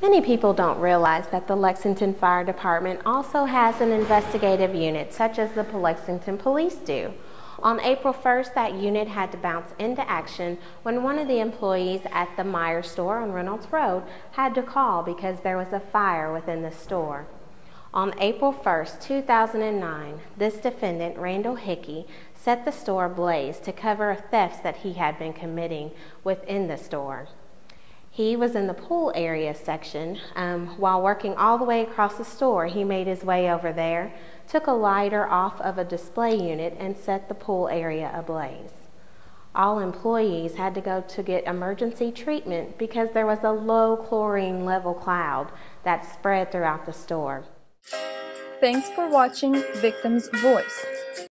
Many people don't realize that the Lexington Fire Department also has an investigative unit, such as the Lexington Police do. On April 1st, that unit had to bounce into action when one of the employees at the Meijer store on Reynolds Road had to call because there was a fire within the store. On April 1st, 2009, this defendant, Randall Hickey, set the store ablaze to cover thefts that he had been committing within the store. He was in the pool area section. Um, while working all the way across the store, he made his way over there, took a lighter off of a display unit, and set the pool area ablaze. All employees had to go to get emergency treatment because there was a low chlorine level cloud that spread throughout the store. Thanks for watching Victim's Voice.